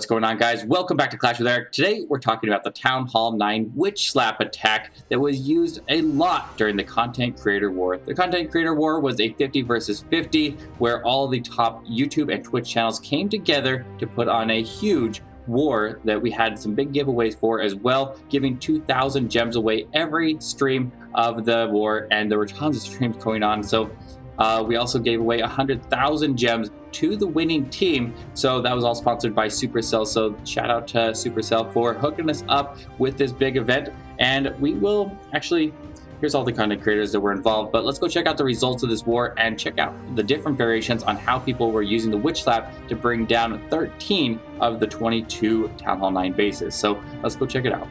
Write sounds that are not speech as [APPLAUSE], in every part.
What's going on guys? Welcome back to Clash with Eric. Today we're talking about the Town Hall 9 Witch Slap attack that was used a lot during the Content Creator War. The Content Creator War was a 50 versus 50 where all the top YouTube and Twitch channels came together to put on a huge war that we had some big giveaways for as well, giving 2,000 gems away every stream of the war and there were tons of streams going on. So uh, we also gave away 100,000 gems to the winning team. So that was all sponsored by Supercell. So shout out to Supercell for hooking us up with this big event. And we will actually, here's all the content creators that were involved. But let's go check out the results of this war and check out the different variations on how people were using the Witch Slap to bring down 13 of the 22 Town Hall 9 bases. So let's go check it out.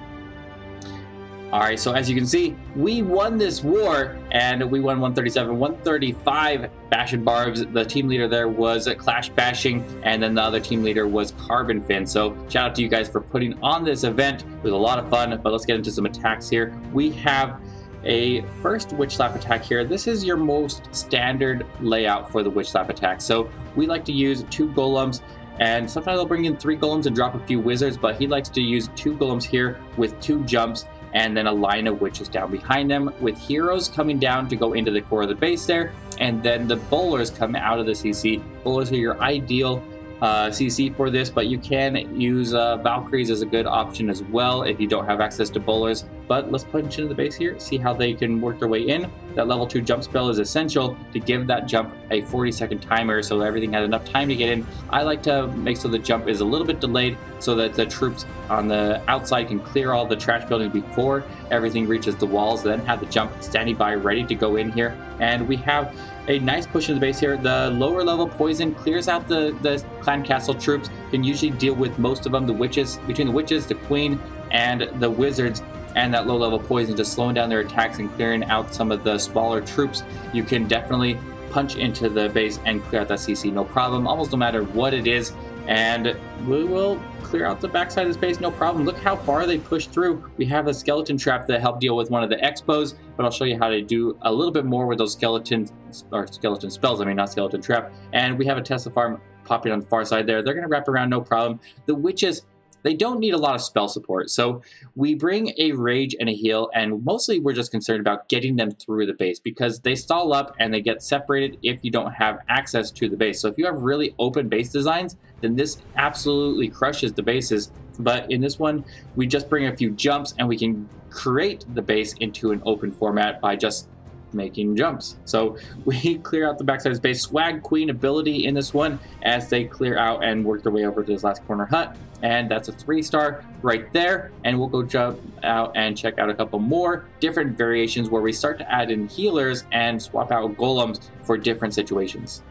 All right, so as you can see, we won this war and we won 137, 135 Bash and Barbs. The team leader there was Clash Bashing, and then the other team leader was Carbon Fin. So shout out to you guys for putting on this event. It was a lot of fun, but let's get into some attacks here. We have a first Witch Slap attack here. This is your most standard layout for the Witch Slap attack. So we like to use two golems and sometimes I'll bring in three golems and drop a few wizards, but he likes to use two golems here with two jumps and then a line of witches down behind them with heroes coming down to go into the core of the base there and then the bowlers come out of the CC. Bowlers are your ideal uh, CC for this, but you can use uh, Valkyries as a good option as well if you don't have access to bowlers. But let's punch into the base here, see how they can work their way in. That level 2 jump spell is essential to give that jump a 40 second timer so everything has enough time to get in. I like to make so the jump is a little bit delayed so that the troops on the outside can clear all the trash buildings before everything reaches the walls, then have the jump standing by ready to go in here. And we have a nice push in the base here. The lower level poison clears out the, the clan castle troops, can usually deal with most of them. The witches, between the witches, the queen, and the wizards, and that low level poison just slowing down their attacks and clearing out some of the smaller troops. You can definitely punch into the base and clear out that CC no problem, almost no matter what it is. And we will clear out the backside of the base, no problem. Look how far they pushed through. We have a skeleton trap that helped deal with one of the expos, but I'll show you how to do a little bit more with those skeletons, or skeleton spells. I mean, not skeleton trap. And we have a Tesla farm popping on the far side there. They're going to wrap around, no problem. The witches they don't need a lot of spell support. So we bring a rage and a heal, and mostly we're just concerned about getting them through the base because they stall up and they get separated if you don't have access to the base. So if you have really open base designs, then this absolutely crushes the bases. But in this one, we just bring a few jumps and we can create the base into an open format by just making jumps. So we [LAUGHS] clear out the backside space. Swag Queen ability in this one as they clear out and work their way over to this last corner hut. And that's a three star right there. And we'll go jump out and check out a couple more different variations where we start to add in healers and swap out golems for different situations.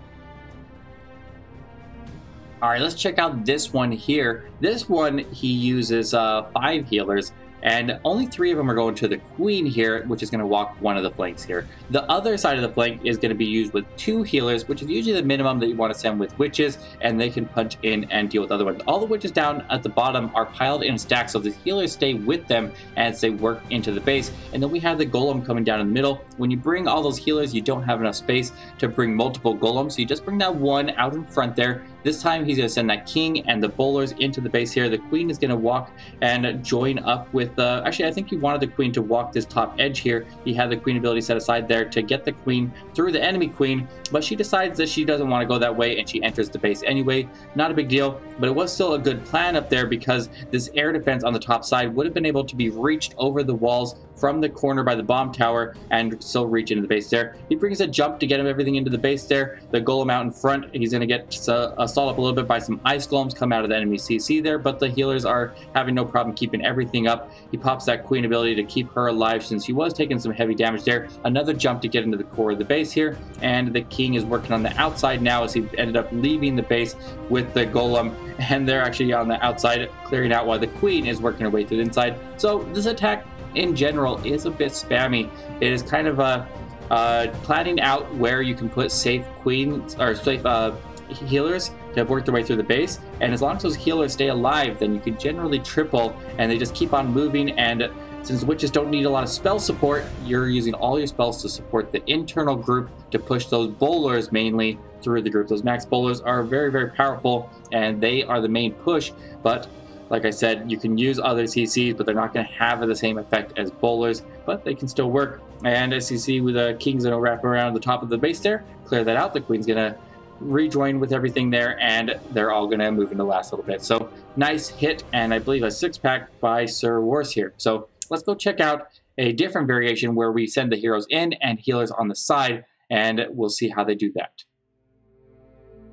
All right, let's check out this one here. This one, he uses uh, five healers and only three of them are going to the queen here, which is going to walk one of the flanks here. The other side of the flank is going to be used with two healers, which is usually the minimum that you want to send with witches, and they can punch in and deal with other ones. All the witches down at the bottom are piled in stacks, so the healers stay with them as they work into the base. And then we have the golem coming down in the middle. When you bring all those healers, you don't have enough space to bring multiple golems, so you just bring that one out in front there. This time he's going to send that king and the bowlers into the base here. The queen is going to walk and join up with the... Actually, I think he wanted the queen to walk this top edge here. He had the queen ability set aside there to get the queen through the enemy queen, but she decides that she doesn't want to go that way and she enters the base anyway. Not a big deal, but it was still a good plan up there because this air defense on the top side would have been able to be reached over the walls from the corner by the bomb tower and still reach into the base there. He brings a jump to get him everything into the base there. The golem out in front, he's going to get uh, stalled up a little bit by some ice golems come out of the enemy CC there, but the healers are having no problem keeping everything up. He pops that queen ability to keep her alive since she was taking some heavy damage there. Another jump to get into the core of the base here, and the king is working on the outside now as he ended up leaving the base with the golem, [LAUGHS] and they're actually on the outside clearing out while the queen is working her way through the inside. So this attack in general is a bit spammy. It is kind of a uh, planning out where you can put safe queens or safe uh, healers to work their way through the base. And as long as those healers stay alive, then you can generally triple and they just keep on moving. And since witches don't need a lot of spell support, you're using all your spells to support the internal group to push those bowlers mainly through the group. Those max bowlers are very, very powerful and they are the main push. But like I said, you can use other CCs, but they're not going to have the same effect as bowlers, but they can still work. And as you see with the king's going to wrap around the top of the base there, clear that out. The queen's going to rejoin with everything there, and they're all going to move into the last little bit. So nice hit, and I believe a six pack by Sir Wars here. So let's go check out a different variation where we send the heroes in and healers on the side, and we'll see how they do that.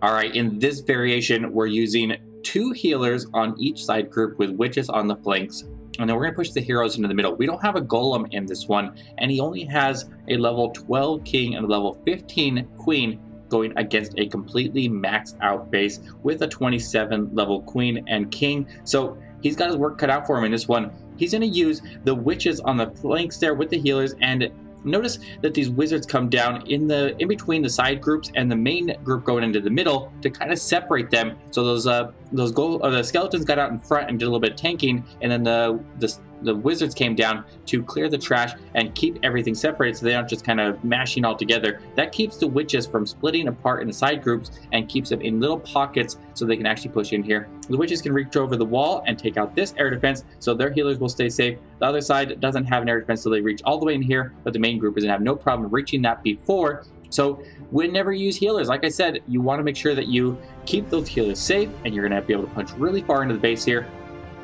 All right, in this variation, we're using two healers on each side group with witches on the flanks. And then we're to push the heroes into the middle. We don't have a golem in this one, and he only has a level 12 king and a level 15 queen going against a completely maxed out base with a 27 level queen and king. So he's got his work cut out for him in this one. He's going to use the witches on the flanks there with the healers and notice that these wizards come down in the in between the side groups and the main group going into the middle to kind of separate them. So those uh those gold or the skeletons got out in front and did a little bit of tanking, and then the the the wizards came down to clear the trash and keep everything separated so they aren't just kind of mashing all together. That keeps the witches from splitting apart in side groups and keeps them in little pockets so they can actually push in here. The witches can reach over the wall and take out this air defense so their healers will stay safe. The other side doesn't have an air defense so they reach all the way in here, but the main group is going to have no problem reaching that before so whenever you use healers, like I said, you want to make sure that you keep those healers safe and you're going to be able to punch really far into the base here.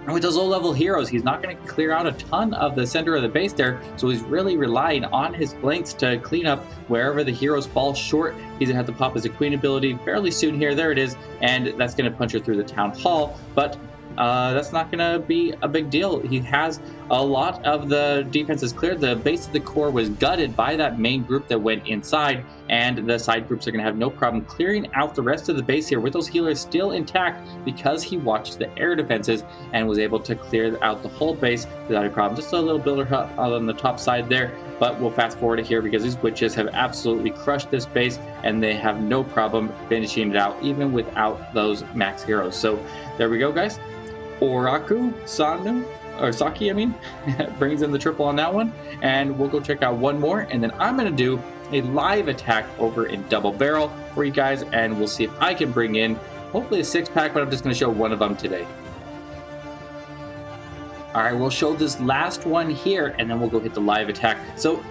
With those low level heroes, he's not going to clear out a ton of the center of the base there, so he's really relying on his flanks to clean up wherever the heroes fall short. He's going to have to pop his queen ability fairly soon here. There it is, and that's going to punch her through the town hall. But uh, that's not going to be a big deal. He has a lot of the defenses cleared. The base of the core was gutted by that main group that went inside, and the side groups are going to have no problem clearing out the rest of the base here with those healers still intact because he watched the air defenses and was able to clear out the whole base without any problem. Just a little builder hut on the top side there, but we'll fast forward it here because these witches have absolutely crushed this base and they have no problem finishing it out even without those max heroes. So there we go, guys. Oraku Sanu or Saki, I mean, [LAUGHS] brings in the triple on that one. And we'll go check out one more, and then I'm gonna do a live attack over in double barrel for you guys, and we'll see if I can bring in hopefully a six pack, but I'm just gonna show one of them today. All right, we'll show this last one here, and then we'll go hit the live attack. So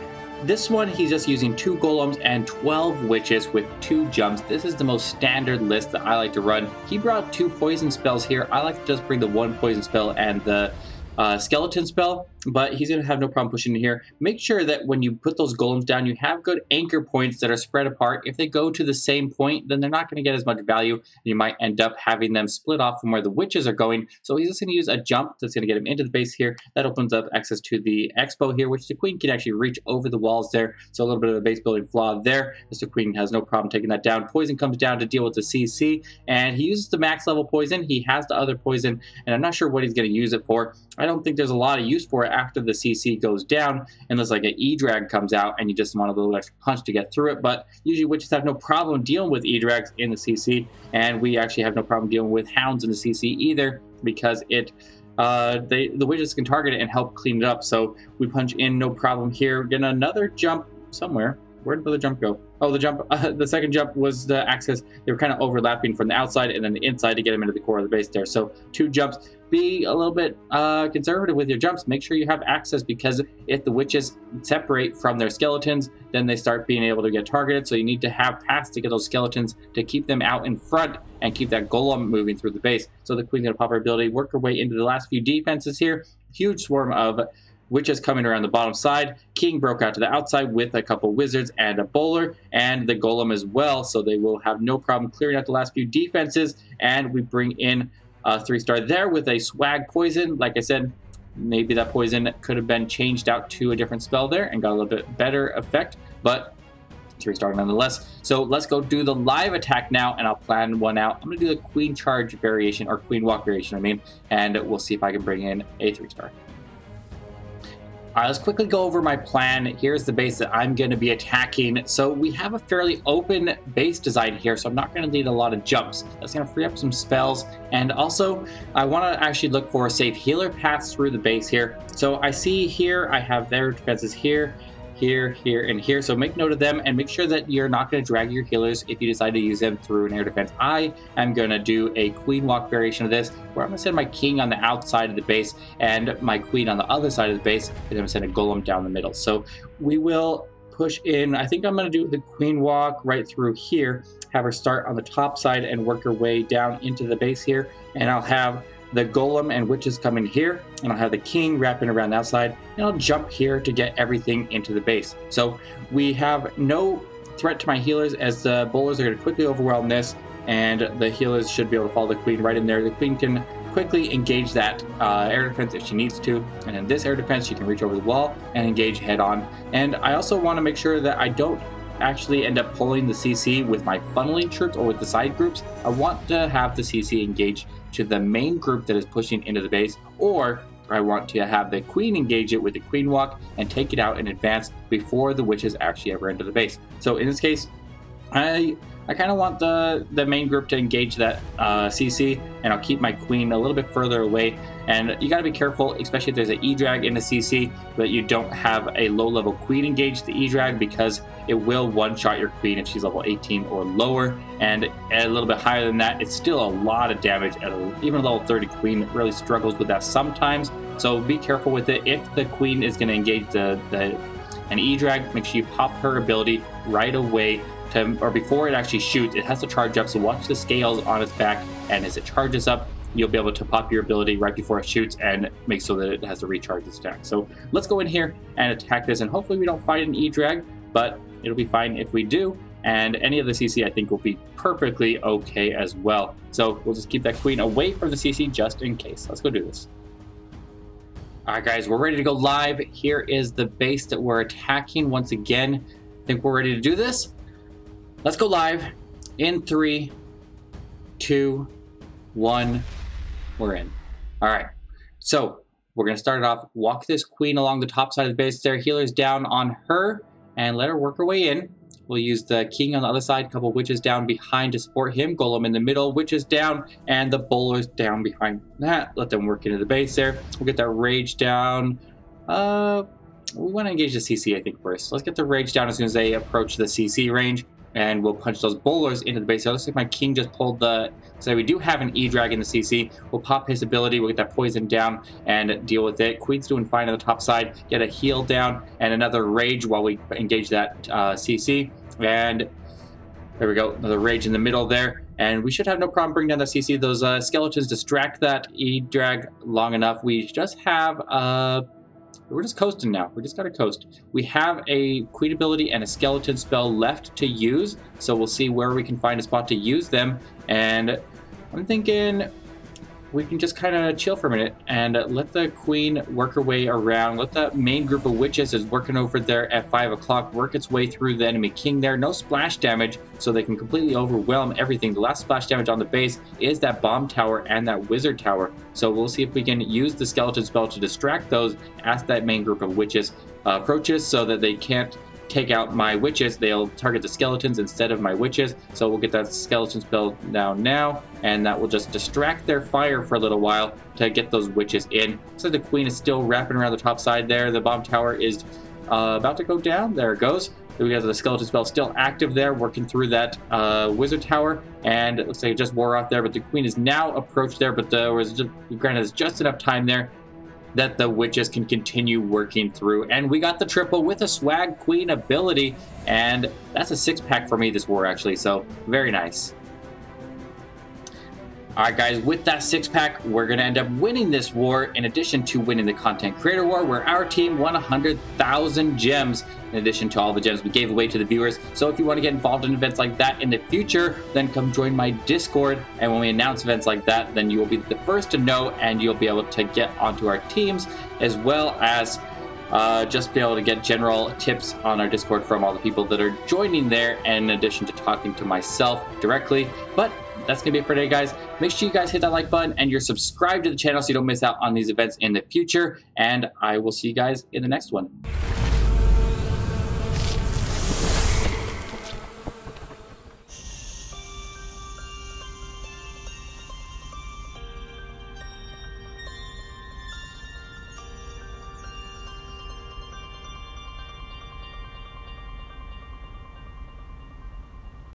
this one, he's just using two golems and 12 witches with two jumps. This is the most standard list that I like to run. He brought two poison spells here. I like to just bring the one poison spell and the uh, skeleton spell but he's going to have no problem pushing in here. Make sure that when you put those golems down, you have good anchor points that are spread apart. If they go to the same point, then they're not going to get as much value. And you might end up having them split off from where the witches are going. So he's just going to use a jump that's going to get him into the base here. That opens up access to the expo here, which the queen can actually reach over the walls there. So a little bit of a base building flaw there. Mr. Queen has no problem taking that down. Poison comes down to deal with the CC, and he uses the max level poison. He has the other poison, and I'm not sure what he's going to use it for. I don't think there's a lot of use for it after the CC goes down, unless like an E-drag comes out and you just want a little extra punch to get through it. But usually witches have no problem dealing with E-drags in the CC, and we actually have no problem dealing with hounds in the CC either because it uh, they, the witches can target it and help clean it up. So we punch in no problem here. Get another jump somewhere. Where did the jump go? Oh, the jump, uh, [LAUGHS] the second jump was the access. They were kind of overlapping from the outside and then the inside to get him into the core of the base there. So two jumps be a little bit uh, conservative with your jumps. Make sure you have access because if the witches separate from their skeletons, then they start being able to get targeted. So you need to have paths to get those skeletons to keep them out in front and keep that golem moving through the base. So the queen's gonna pop her ability, work her way into the last few defenses here. Huge swarm of witches coming around the bottom side. King broke out to the outside with a couple wizards and a bowler, and the golem as well. So they will have no problem clearing out the last few defenses. And we bring in a three star there with a swag poison. Like I said, maybe that poison could have been changed out to a different spell there and got a little bit better effect, but three star nonetheless. So let's go do the live attack now, and I'll plan one out. I'm gonna do the queen charge variation or queen walk variation, I mean, and we'll see if I can bring in a three star. All right, let's quickly go over my plan. Here's the base that I'm going to be attacking. So we have a fairly open base design here, so I'm not going to need a lot of jumps. That's going to free up some spells. And also, I want to actually look for safe healer paths through the base here. So I see here, I have their defenses here here, here, and here. So make note of them and make sure that you're not going to drag your healers if you decide to use them through an air defense. I am going to do a queen walk variation of this where I'm going to send my king on the outside of the base and my queen on the other side of the base, and I'm going to send a golem down the middle. So we will push in. I think I'm going to do the queen walk right through here, have her start on the top side and work her way down into the base here. And I'll have the golem and witches come in here, and I'll have the king wrapping around the outside, and I'll jump here to get everything into the base. So we have no threat to my healers as the bowlers are going to quickly overwhelm this, and the healers should be able to follow the queen right in there. The queen can quickly engage that uh, air defense if she needs to, and in this air defense, she can reach over the wall and engage head on. And I also want to make sure that I don't actually end up pulling the CC with my funneling troops or with the side groups. I want to have the CC engage to the main group that is pushing into the base, or I want to have the queen engage it with the queen walk and take it out in advance before the witches actually ever enter the base. So in this case, I I kind of want the, the main group to engage that uh, CC, and I'll keep my queen a little bit further away. And you got to be careful, especially if there's an E-Drag in the CC, that you don't have a low-level queen engage the E-Drag because it will one-shot your queen if she's level 18 or lower. And a little bit higher than that, it's still a lot of damage. Even a level 30 queen really struggles with that sometimes. So be careful with it. If the queen is going to engage the, the an E-Drag, make sure you pop her ability right away to, or before it actually shoots, it has to charge up. So watch the scales on its back, and as it charges up, you'll be able to pop your ability right before it shoots and make so that it has to recharge its attack. So let's go in here and attack this, and hopefully we don't find an E-Drag, but it'll be fine if we do. And any of the CC I think will be perfectly okay as well. So we'll just keep that queen away from the CC just in case. Let's go do this. All right, guys, we're ready to go live. Here is the base that we're attacking once again. I think we're ready to do this. Let's go live in three, two, one. We're in. All right. So we're going to start it off. Walk this queen along the top side of the base there. Healer's down on her and let her work her way in. We'll use the king on the other side, couple witches down behind to support him. Golem in the middle, witches down, and the bowlers down behind that. Let them work into the base there. We'll get that rage down. Uh, we want to engage the CC, I think, first. Let's get the rage down as soon as they approach the CC range and we'll punch those bowlers into the base. It looks like my king just pulled the. So we do have an E-Drag in the CC. We'll pop his ability. We'll get that poison down and deal with it. Queen's doing fine on the top side. Get a heal down and another rage while we engage that uh, CC. And there we go. Another rage in the middle there. And we should have no problem bringing down the CC. Those uh, skeletons distract that E-Drag long enough. We just have. Uh, we're just coasting now. We just gotta coast. We have a Queen ability and a Skeleton spell left to use, so we'll see where we can find a spot to use them. And I'm thinking we can just kind of chill for a minute and let the queen work her way around. Let the main group of witches is working over there at 5 o'clock work its way through the enemy king there. No splash damage, so they can completely overwhelm everything. The last splash damage on the base is that bomb tower and that wizard tower. So we'll see if we can use the skeleton spell to distract those as that main group of witches uh, approaches so that they can't take out my witches, they'll target the skeletons instead of my witches. So we'll get that skeleton spell down now, and that will just distract their fire for a little while to get those witches in. So the queen is still wrapping around the top side there. The bomb tower is uh, about to go down. There it goes. We have the skeleton spell still active there, working through that uh, wizard tower, and it looks like it just wore off there. But the queen is now approached there, but there was just, granted, there's just enough time there that the witches can continue working through. And we got the triple with a swag queen ability, and that's a six pack for me this war actually, so very nice. Alright guys, with that six pack, we're going to end up winning this war in addition to winning the content creator war where our team won 100,000 gems in addition to all the gems we gave away to the viewers. So if you want to get involved in events like that in the future, then come join my Discord. And when we announce events like that, then you will be the first to know and you'll be able to get onto our teams as well as uh, just be able to get general tips on our Discord from all the people that are joining there, in addition to talking to myself directly. But that's going to be it for today, guys. Make sure you guys hit that like button and you're subscribed to the channel so you don't miss out on these events in the future. And I will see you guys in the next one.